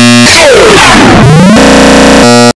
Hey!